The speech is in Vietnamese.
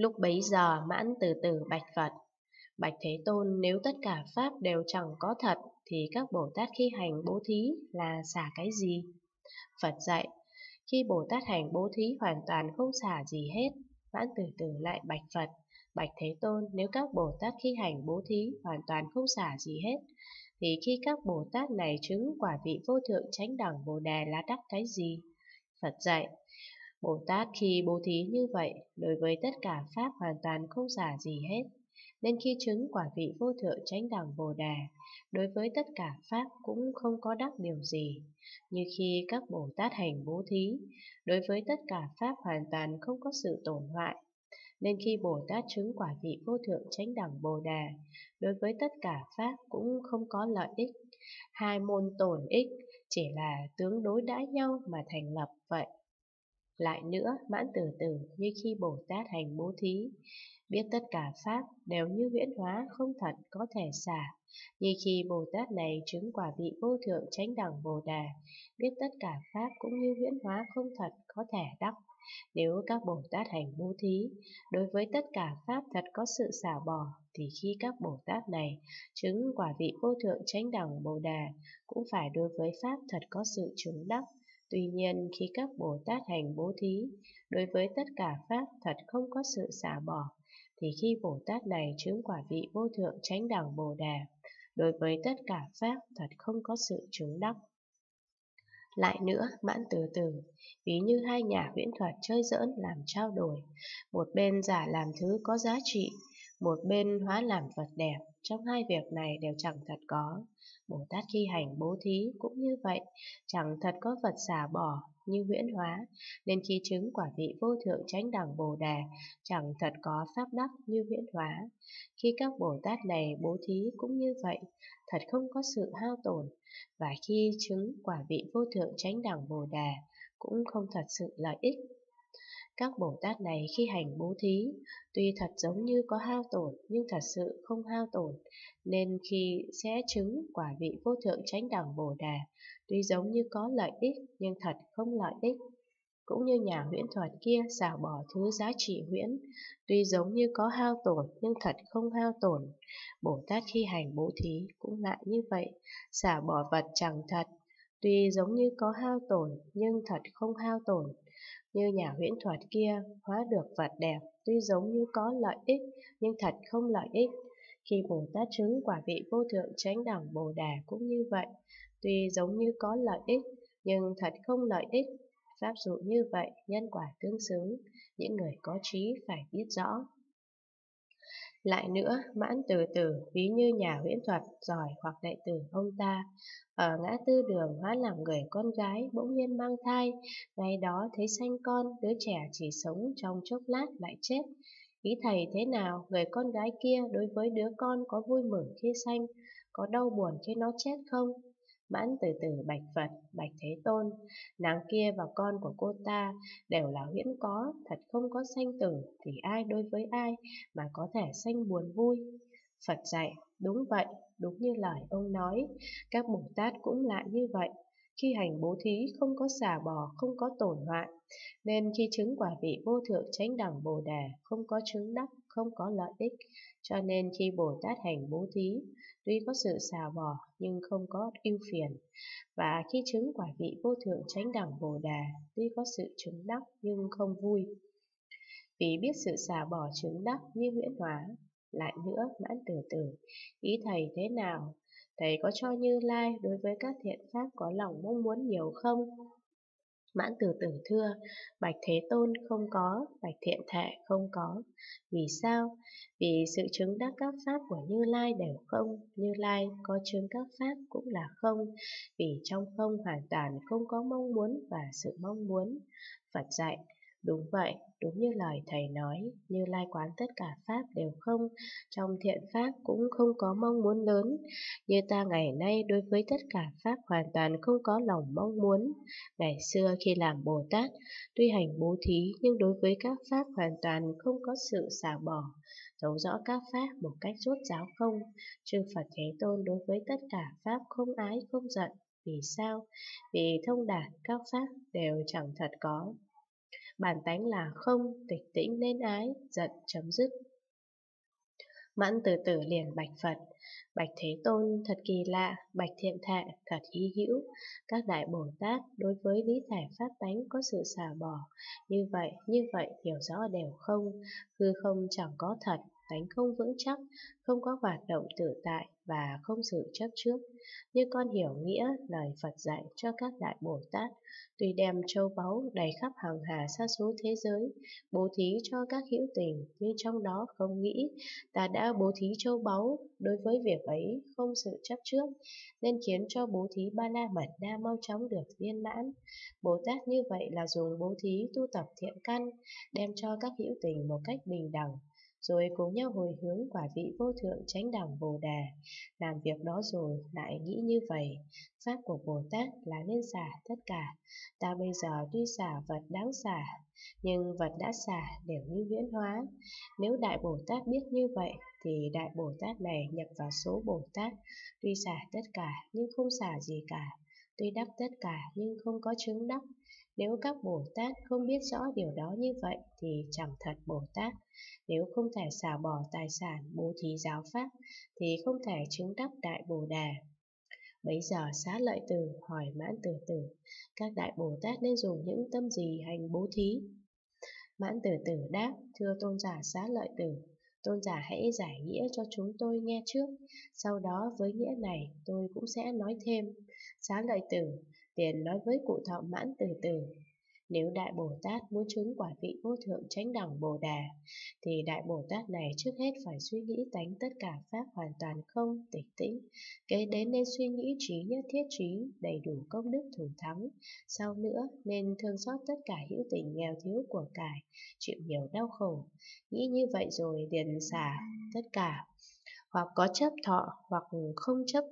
Lúc bấy giờ mãn từ từ bạch Phật. Bạch Thế Tôn nếu tất cả Pháp đều chẳng có thật thì các Bồ Tát khi hành bố thí là xả cái gì? Phật dạy, khi Bồ Tát hành bố thí hoàn toàn không xả gì hết, mãn từ từ lại bạch Phật. Bạch Thế Tôn nếu các Bồ Tát khi hành bố thí hoàn toàn không xả gì hết, thì khi các Bồ Tát này chứng quả vị vô thượng chánh đẳng Bồ Đề là đắc cái gì? Phật dạy, Bồ Tát khi bố thí như vậy, đối với tất cả Pháp hoàn toàn không giả gì hết, nên khi chứng quả vị vô thượng chánh đẳng Bồ Đề, đối với tất cả Pháp cũng không có đắc điều gì, như khi các Bồ Tát hành bố thí, đối với tất cả Pháp hoàn toàn không có sự tổn hoại, nên khi Bồ Tát chứng quả vị vô thượng chánh đẳng Bồ Đề, đối với tất cả Pháp cũng không có lợi ích. Hai môn tổn ích chỉ là tướng đối đãi nhau mà thành lập vậy. Lại nữa, mãn từ từ như khi Bồ Tát hành bố thí, biết tất cả Pháp đều như huyễn hóa không thật có thể xả, như khi Bồ Tát này chứng quả vị vô thượng chánh đẳng Bồ Đề, biết tất cả Pháp cũng như huyễn hóa không thật có thể đắc. Nếu các Bồ Tát hành bố thí, đối với tất cả Pháp thật có sự xả bỏ, thì khi các Bồ Tát này chứng quả vị vô thượng chánh đẳng Bồ Đề, cũng phải đối với Pháp thật có sự chứng đắc. Tuy nhiên, khi các Bồ Tát hành bố thí, đối với tất cả Pháp thật không có sự xả bỏ, thì khi Bồ Tát này chứng quả vị vô thượng chánh đẳng Bồ đà đối với tất cả Pháp thật không có sự chứng đắc. Lại nữa, mãn từ từ, ví như hai nhà viễn thuật chơi giỡn làm trao đổi, một bên giả làm thứ có giá trị, một bên hóa làm vật đẹp, trong hai việc này đều chẳng thật có. Bồ Tát khi hành bố thí cũng như vậy, chẳng thật có vật xả bỏ như huyễn hóa, nên khi chứng quả vị vô thượng chánh đẳng Bồ Đề, chẳng thật có pháp đắc như huyễn hóa. Khi các Bồ Tát này bố thí cũng như vậy, thật không có sự hao tổn, và khi chứng quả vị vô thượng chánh đẳng Bồ Đề, cũng không thật sự lợi ích. Các Bồ Tát này khi hành bố thí, tuy thật giống như có hao tổn nhưng thật sự không hao tổn, nên khi sẽ chứng quả vị vô thượng chánh đẳng Bồ đà tuy giống như có lợi ích nhưng thật không lợi ích. Cũng như nhà huyễn thuật kia xả bỏ thứ giá trị huyễn, tuy giống như có hao tổn nhưng thật không hao tổn. Bồ Tát khi hành bố thí cũng lại như vậy, xả bỏ vật chẳng thật, tuy giống như có hao tổn nhưng thật không hao tổn. Như nhà huyễn thuật kia hóa được vật đẹp, tuy giống như có lợi ích nhưng thật không lợi ích. Khi Bồ Tát chứng quả vị vô thượng chánh đẳng Bồ Đề cũng như vậy, tuy giống như có lợi ích nhưng thật không lợi ích. Pháp dụ như vậy, nhân quả tương xứng, những người có trí phải biết rõ. Lại nữa, mãn từ từ, ví như nhà huyễn thuật, giỏi hoặc đệ tử ông ta, ở ngã tư đường hóa làm người con gái bỗng nhiên mang thai, ngay đó thấy sanh con, đứa trẻ chỉ sống trong chốc lát lại chết. Ý thầy thế nào, người con gái kia đối với đứa con có vui mừng khi sanh, có đau buồn khi nó chết không? Mãn từ từ bạch Phật, bạch Thế Tôn, nàng kia và con của cô ta đều là huyễn có, thật không có sanh tử, thì ai đối với ai mà có thể sanh buồn vui? Phật dạy, đúng vậy, đúng như lời ông nói, các Bồ Tát cũng lại như vậy. Khi hành bố thí không có xả bỏ, không có tổn hoại, nên khi chứng quả vị vô thượng chánh đẳng Bồ Đề không có chứng đắc, không có lợi ích. Cho nên khi Bồ Tát hành bố thí, tuy có sự xả bỏ nhưng không có ưu phiền. Và khi chứng quả vị vô thượng chánh đẳng Bồ Đề, tuy có sự chứng đắc nhưng không vui. Vì biết sự xả bỏ chứng đắc như huyễn hóa, lại nữa mãn từ từ, ý thầy thế nào? Thầy có cho Như Lai đối với các thiện pháp có lòng mong muốn nhiều không? Mãn từ từ thưa, Bạch Thế Tôn không có, Bạch Thiện Thệ không có. Vì sao? Vì sự chứng đắc các pháp của Như Lai đều không, Như Lai có chứng các pháp cũng là không, vì trong không hoàn toàn không có mong muốn và sự mong muốn. Phật dạy, Đúng vậy, đúng như lời Thầy nói, như lai quán tất cả Pháp đều không, trong thiện Pháp cũng không có mong muốn lớn, như ta ngày nay đối với tất cả Pháp hoàn toàn không có lòng mong muốn. Ngày xưa khi làm Bồ Tát, tuy hành bố thí nhưng đối với các Pháp hoàn toàn không có sự xả bỏ, thấu rõ các Pháp một cách rốt ráo không, chư Phật Thế Tôn đối với tất cả Pháp không ái không giận. Vì sao? Vì thông đạt các Pháp đều chẳng thật có bản tánh là không, tịch tĩnh nên ái, giận chấm dứt. Mãn từ từ liền bạch Phật, Bạch Thế Tôn thật kỳ lạ, Bạch Thiện Thệ thật hy hữu. Các đại Bồ Tát đối với lý thể pháp tánh có sự xả bỏ. Như vậy, như vậy hiểu rõ đều không, hư không chẳng có thật, tánh không vững chắc, không có hoạt động tự tại và không sự chấp trước. Như con hiểu nghĩa lời Phật dạy cho các đại Bồ Tát, Tuy đem châu báu đầy khắp hàng hà xa số thế giới, bố thí cho các hữu tình, nhưng trong đó không nghĩ ta đã bố thí châu báu, đối với việc ấy không sự chấp trước, nên khiến cho bố thí ba la mật đa mau chóng được viên mãn. Bồ Tát như vậy là dùng bố thí tu tập thiện căn, đem cho các hữu tình một cách bình đẳng, rồi cùng nhau hồi hướng quả vị vô thượng chánh đẳng Bồ Đề. Làm việc đó rồi lại nghĩ như vậy, pháp của Bồ Tát là nên xả tất cả. Ta bây giờ tuy xả vật đáng xả, nhưng vật đã xả đều như viễn hóa. Nếu Đại Bồ Tát biết như vậy, thì Đại Bồ Tát này nhập vào số Bồ Tát, tuy xả tất cả nhưng không xả gì cả, tuy đắc tất cả nhưng không có chứng đắc. Nếu các Bồ Tát không biết rõ điều đó như vậy thì chẳng thật Bồ Tát. Nếu không thể xả bỏ tài sản bố thí giáo pháp thì không thể chứng đắc đại Bồ Đề. Bấy giờ xá lợi tử hỏi mãn tử tử, các đại Bồ Tát nên dùng những tâm gì hành bố thí? Mãn tử tử đáp, thưa tôn giả xá lợi tử, tôn giả hãy giải nghĩa cho chúng tôi nghe trước, sau đó với nghĩa này tôi cũng sẽ nói thêm. Xá lợi tử, liền nói với cụ thọ mãn từ từ nếu Đại Bồ Tát muốn chứng quả vị vô thượng chánh đẳng Bồ Đề, thì Đại Bồ Tát này trước hết phải suy nghĩ tánh tất cả Pháp hoàn toàn không, tịch tĩnh. Kế đến nên suy nghĩ trí nhất thiết trí, đầy đủ công đức thủ thắng. Sau nữa nên thương xót tất cả hữu tình nghèo thiếu của cải, chịu nhiều đau khổ. Nghĩ như vậy rồi liền xả tất cả, hoặc có chấp thọ hoặc không chấp